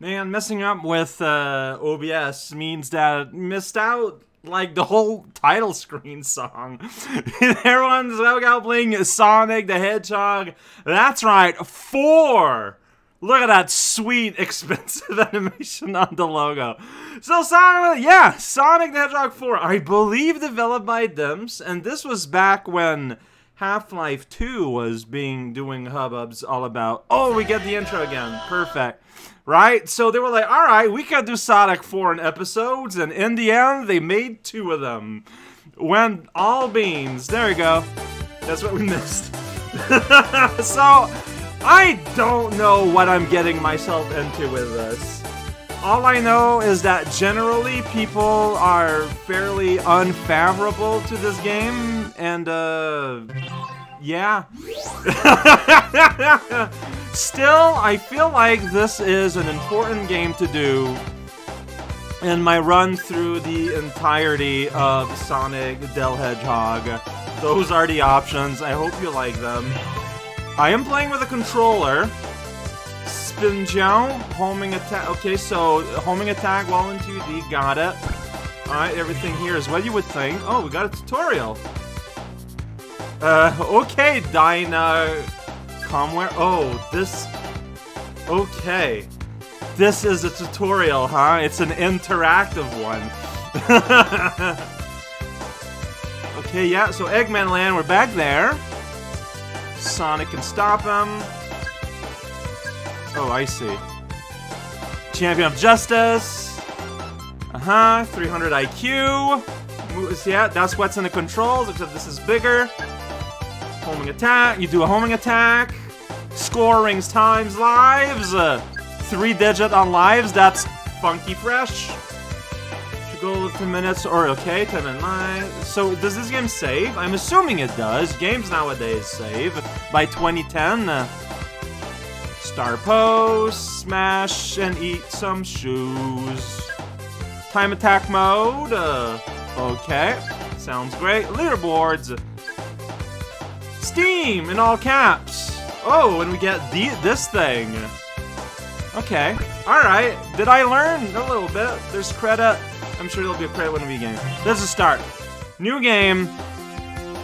Man, messing up with uh, OBS means that missed out like the whole title screen song. Everyone's out playing Sonic the Hedgehog. That's right, four. Look at that sweet, expensive animation on the logo. So Sonic, yeah, Sonic the Hedgehog 4, I believe developed by Dimps, and this was back when Half-Life 2 was being doing hubbubs all about, oh, we get the intro again, perfect. Right? So they were like, all right, we can do Sonic 4 in episodes, and in the end, they made two of them. When all beans, there we go. That's what we missed. so, I don't know what I'm getting myself into with this. All I know is that generally people are fairly unfavorable to this game, and uh, yeah. Still, I feel like this is an important game to do in my run through the entirety of Sonic the Hedgehog. Those are the options. I hope you like them. I am playing with a controller. Spin jump, homing attack. Okay, so homing attack while in 2D. Got it. Alright, everything here is what you would think. Oh, we got a tutorial. Uh, okay, Dyna... Comware. Oh, this... Okay. This is a tutorial, huh? It's an interactive one. okay, yeah, so Eggman Land, we're back there. Sonic can stop him. Oh, I see. Champion of Justice. Uh-huh, 300 IQ. Yeah, that's what's in the controls, except this is bigger. Homing attack. You do a homing attack. Score rings times lives. Uh, three digit on lives. That's funky fresh. Should go 10 minutes or okay, 10 and 9. So does this game save? I'm assuming it does. Games nowadays save by 2010. Uh, star pose, smash, and eat some shoes. Time attack mode. Uh, okay, sounds great. Leaderboards. Steam in all caps. Oh, and we get the this thing. Okay. Alright. Did I learn a little bit? There's credit. I'm sure there'll be a credit when we begin. Let's just start. New game.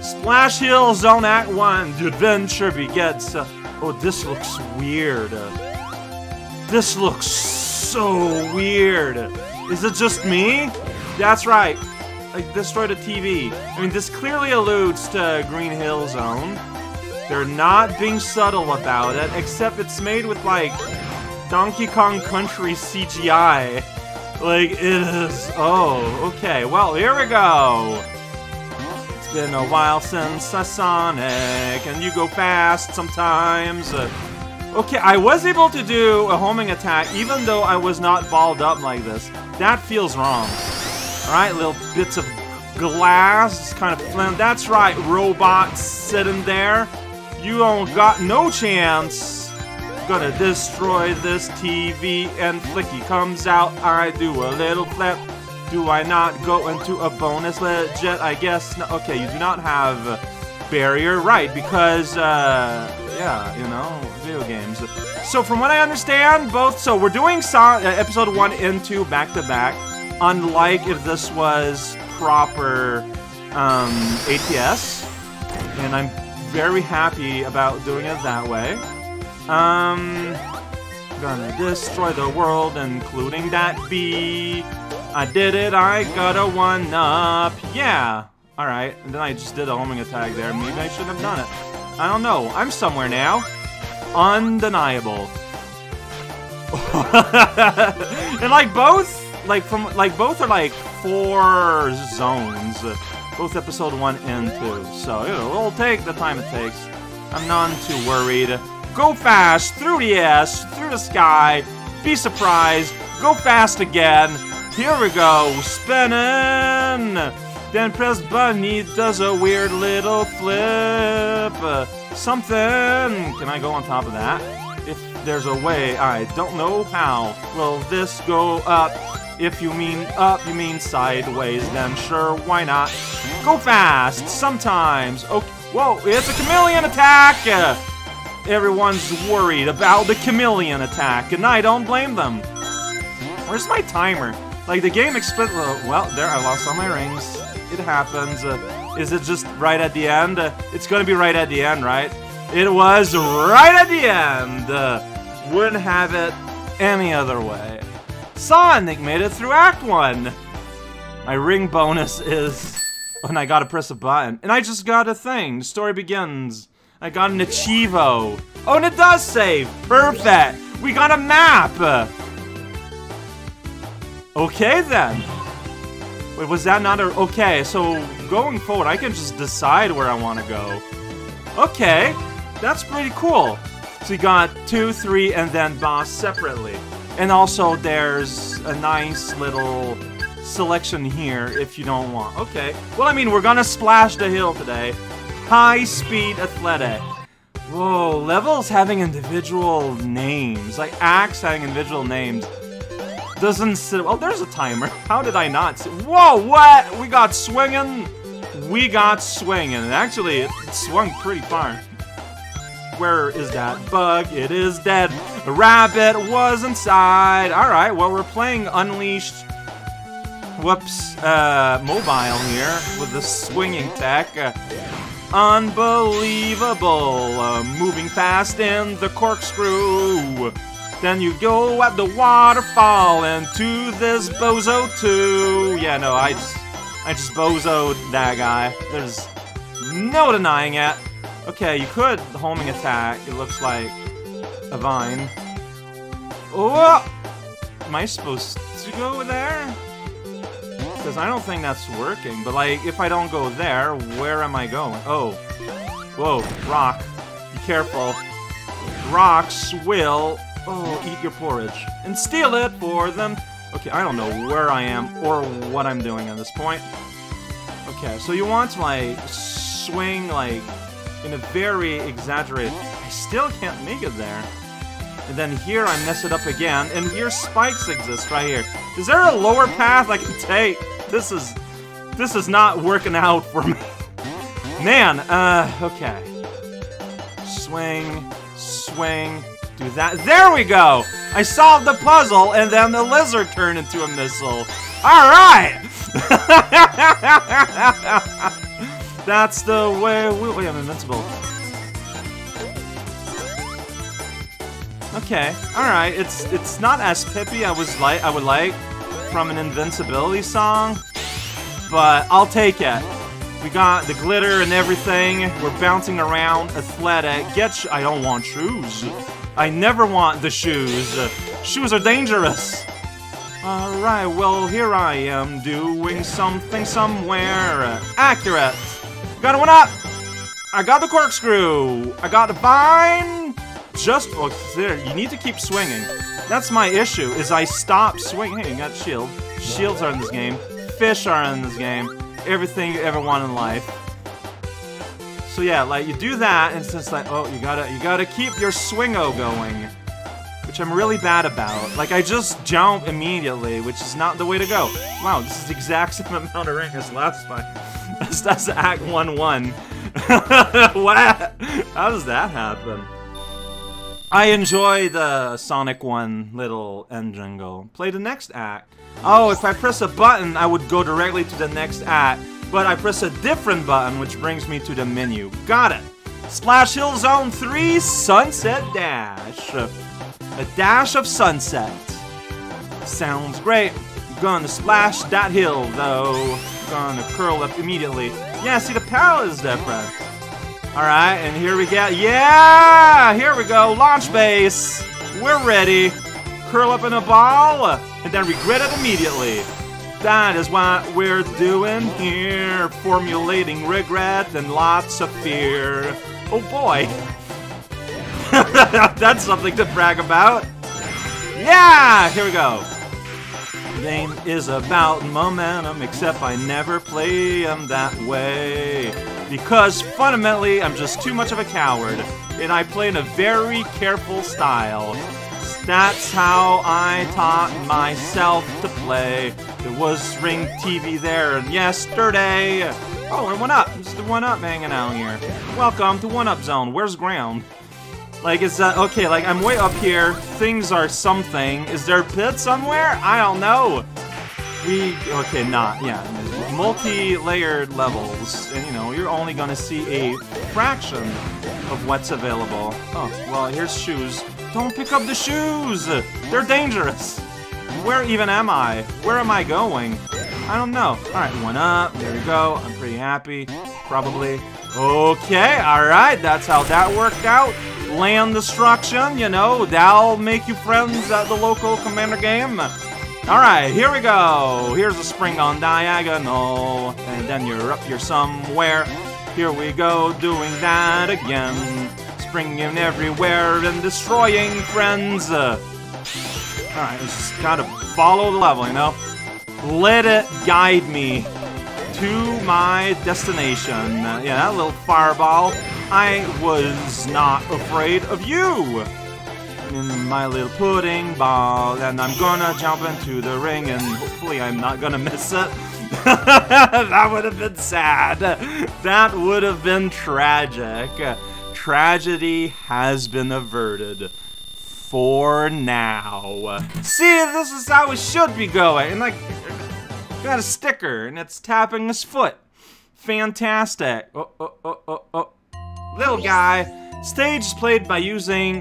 Splash Hill Zone Act 1. The adventure begins. Uh, oh, this looks weird. This looks so weird. Is it just me? That's right. I destroyed a TV. I mean, this clearly alludes to Green Hill Zone. They're not being subtle about it, except it's made with, like, Donkey Kong Country CGI. Like, it is... Oh, okay. Well, here we go. Been a while since I Sonic, and you go fast sometimes. Uh, okay, I was able to do a homing attack, even though I was not balled up like this. That feels wrong. Alright, little bits of glass, kind of flint. That's right, robots sitting there. You don't got no chance. Gonna destroy this TV and Flicky comes out. I do a little flip. Do I not go into a bonus legit? I guess. Okay, you do not have barrier, right? Because, uh, yeah, you know, video games. So from what I understand, both. So we're doing so uh, episode one and two back to back unlike if this was proper um, ATS. And I'm very happy about doing it that way. Um, gonna destroy the world, including that bee. I did it, I got a one-up. Yeah. Alright, and then I just did a homing attack there. Maybe I shouldn't have done it. I don't know. I'm somewhere now. Undeniable. and like both like from like both are like four zones, both episode one and two. So it'll take the time it takes. I'm none too worried. Go fast through the ass, through the sky. Be surprised. Go fast again. Here we go, spinning. Then press. He does a weird little flip. Something. Can I go on top of that? If there's a way, I don't know how. Will this go up? If you mean up, you mean sideways, then sure, why not? Go fast, sometimes. Okay. Whoa, it's a chameleon attack! Everyone's worried about the chameleon attack, and I don't blame them. Where's my timer? Like, the game explicit- Well, there, I lost all my rings. It happens. Uh, is it just right at the end? Uh, it's gonna be right at the end, right? It was right at the end! Uh, wouldn't have it any other way. Sonic made it through Act 1! My ring bonus is when I gotta press a button. And I just got a thing. The story begins. I got an Achievo. Oh, and it does save! Perfect! We got a map! Okay then. Wait, was that not a... Okay, so going forward, I can just decide where I want to go. Okay, that's pretty cool. So you got two, three, and then boss separately. And also there's a nice little selection here if you don't want. Okay, well I mean, we're gonna splash the hill today. High speed athletic. Whoa, levels having individual names. Like acts having individual names. Doesn't sit- oh, there's a timer. How did I not Whoa, what? We got swinging? We got swinging. Actually, it swung pretty far. Where is that bug? It is dead. The rabbit was inside. Alright, well, we're playing Unleashed whoops, uh, mobile here with the swinging tech. Uh, unbelievable. Uh, moving fast in the corkscrew. Then you go at the waterfall and to this bozo too. Yeah, no, I just, I just bozoed that guy. There's no denying it. Okay, you could homing attack. It looks like a vine. Oh! Am I supposed to go there? Because I don't think that's working. But, like, if I don't go there, where am I going? Oh. Whoa, rock. Be careful. Rocks will, oh, eat your porridge. And steal it for them. Okay, I don't know where I am or what I'm doing at this point. Okay, so you want to, like, swing, like, in a very exaggerated... I still can't make it there. And then here I mess it up again, and here spikes exist right here. Is there a lower path I can take? This is... This is not working out for me. Man, uh, okay. Swing, swing, do that. There we go! I solved the puzzle, and then the lizard turned into a missile. Alright! That's the way we- wait, I'm invincible. Okay, alright, it's it's not as pippy I was like I would like from an invincibility song, but I'll take it. We got the glitter and everything. We're bouncing around, athletic. Get I don't want shoes. I never want the shoes. Uh, shoes are dangerous. Alright, well, here I am doing something somewhere. Accurate. Got one up. I got the corkscrew. I got the vine. Just, oh, there, you need to keep swinging. That's my issue, is I stop swinging. Hey, you got shield. Shields are in this game. Fish are in this game. Everything you ever want in life. So yeah, like, you do that, and just like, oh, you gotta, you gotta keep your swingo going. Which I'm really bad about. Like, I just jump immediately, which is not the way to go. Wow, this is the exact same amount of ring as last time. that's, that's Act 1-1. what? How does that happen? I enjoy the Sonic 1 little end jingle. Play the next act. Oh, if I press a button, I would go directly to the next act, but I press a different button, which brings me to the menu. Got it! Splash Hill Zone 3 Sunset Dash. A dash of sunset. Sounds great. Gonna splash that hill, though. Gonna curl up immediately. Yeah, see, the palette is different. Alright, and here we go. Yeah! Here we go. Launch base. We're ready. Curl up in a ball, and then regret it immediately. That is what we're doing here. Formulating regret and lots of fear. Oh boy. That's something to brag about. Yeah! Here we go. Game is about momentum, except I never play them that way. Because fundamentally, I'm just too much of a coward, and I play in a very careful style. That's how I taught myself to play. There was Ring TV there and yesterday. Oh, and one up. Just the one up hanging out here. Welcome to One Up Zone. Where's ground? Like, is that, okay, like, I'm way up here, things are something. Is there a pit somewhere? I don't know. We, okay, not, yeah, multi-layered levels, and you know, you're only gonna see a fraction of what's available. Oh, well, here's shoes. Don't pick up the shoes! They're dangerous! Where even am I? Where am I going? I don't know. Alright, one up, there we go. I'm pretty happy, probably. Okay, alright, that's how that worked out land destruction, you know, that'll make you friends at the local commander game. Alright, here we go. Here's a spring on diagonal, and then you're up here somewhere. Here we go, doing that again. Springing everywhere and destroying friends. Uh. Alright, just gotta follow the level, you know? Let it guide me to my destination. Yeah, that little fireball I was not afraid of you! In my little pudding ball, and I'm gonna jump into the ring, and hopefully I'm not gonna miss it. that would have been sad. That would have been tragic. Tragedy has been averted. For now. See, this is how it should be going. And like, got a sticker, and it's tapping his foot. Fantastic. Oh, oh, oh, oh, oh little guy. Stage is played by using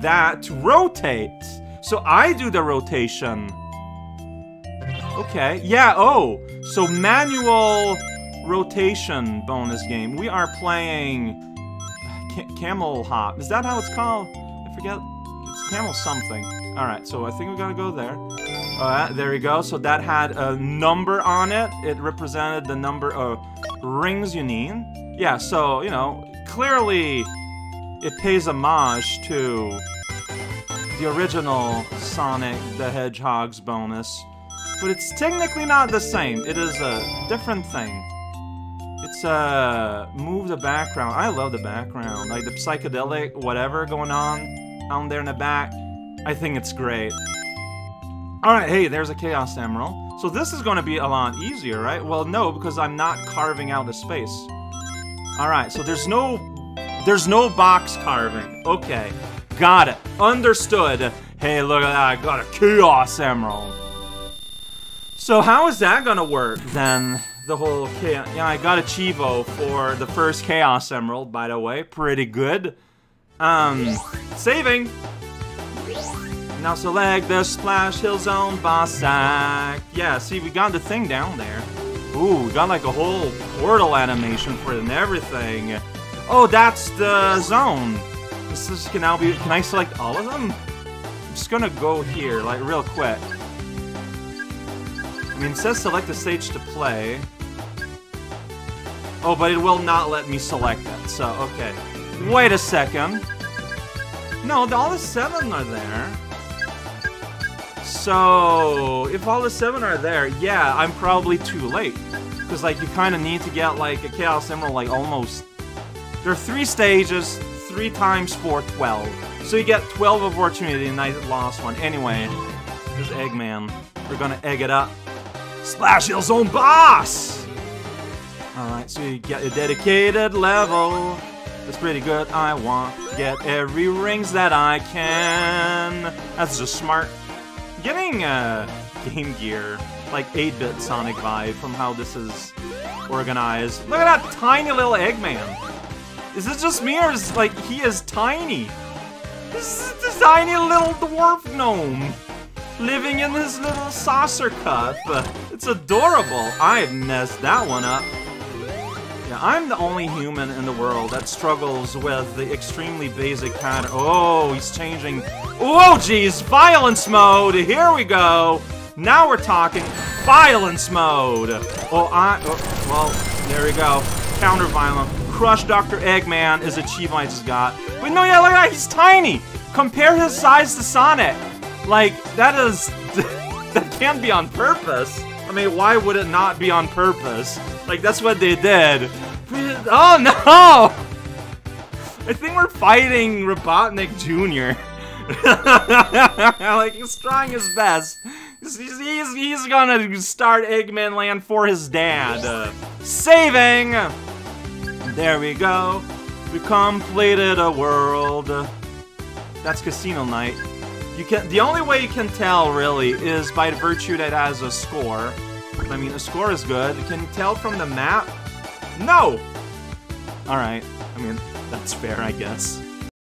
that to rotate. So I do the rotation. Okay, yeah, oh. So manual rotation bonus game. We are playing Camel Hop. Is that how it's called? I forget. It's Camel something. Alright, so I think we gotta go there. Alright, there we go. So that had a number on it. It represented the number of rings you need. Yeah, so, you know, clearly it pays homage to the original Sonic the Hedgehog's bonus, but it's technically not the same. It is a different thing. It's, uh, move the background. I love the background. Like, the psychedelic whatever going on down there in the back. I think it's great. Alright, hey, there's a Chaos Emerald. So this is going to be a lot easier, right? Well, no, because I'm not carving out the space. Alright, so there's no... There's no box carving. Okay. Got it. Understood. Hey, look at that. I got a Chaos Emerald. So how is that gonna work, then? The whole Chaos... Yeah, I got a Chivo for the first Chaos Emerald, by the way. Pretty good. Um, saving. Now select the Splash Hill Zone boss sack. Yeah, see, we got the thing down there. Ooh, we got like a whole portal animation for it and everything. Oh, that's the zone. This is, can now be, can I select all of them? I'm just gonna go here, like, real quick. I mean, it says select the stage to play. Oh, but it will not let me select it, so, okay. Wait a second. No, all the seven are there. So, if all the seven are there, yeah, I'm probably too late. Because, like, you kind of need to get, like, a Chaos Emerald, like, almost... There are three stages, three times four, 12. So you get 12 opportunity, and I lost one. Anyway, there's Eggman. We're gonna egg it up. Splash Hill Zone boss! Alright, so you get a dedicated level. That's pretty good. I want get every rings that I can. That's just smart getting uh, Game Gear, like 8-bit Sonic vibe from how this is organized. Look at that tiny little Eggman. Is this just me or is like he is tiny? This is the tiny little dwarf gnome living in this little saucer cup. It's adorable. I've messed that one up. Yeah, I'm the only human in the world that struggles with the extremely basic pattern. Oh, he's changing. Oh, geez, violence mode. Here we go. Now we're talking violence mode. Oh, I. Oh, well, there we go. Counter violent. Crush Dr. Eggman is a achievement I just got. But no, yeah, look at that. He's tiny. Compare his size to Sonic. Like, that is. that can't be on purpose. I mean, why would it not be on purpose? Like, that's what they did. Oh, no! I think we're fighting Robotnik Jr. like, he's trying his best. He's, he's, he's gonna start Eggman Land for his dad. Uh, saving! There we go. We completed a world. That's Casino Night. You can. The only way you can tell really is by virtue that it has a score. I mean, the score is good. Can you tell from the map? No. All right. I mean, that's fair, I guess.